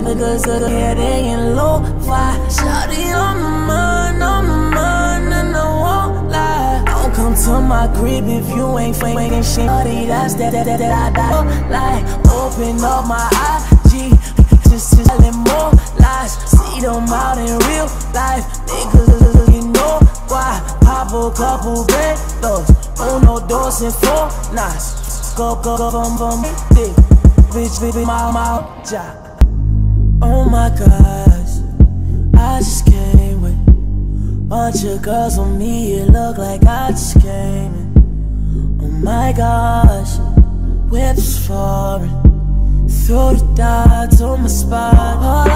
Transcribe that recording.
niggas are yeah, they in low fi Shawty on my mind, on my mind, and I won't lie Don't come to my crib if you ain't faking shit Shawty, that's that, that, that, that I die Like, open up my IG Just to telling more lies See them out in real life Niggas, you know why Pop a couple red doors Uno, dos, and four Nice Go, go, go, bum, bum, dick Bitch, baby, my, my, ja Oh my gosh I just came with Bunch of girls on me. It look like I just came in. Oh my gosh Whips foreign. Throw the dots on my spot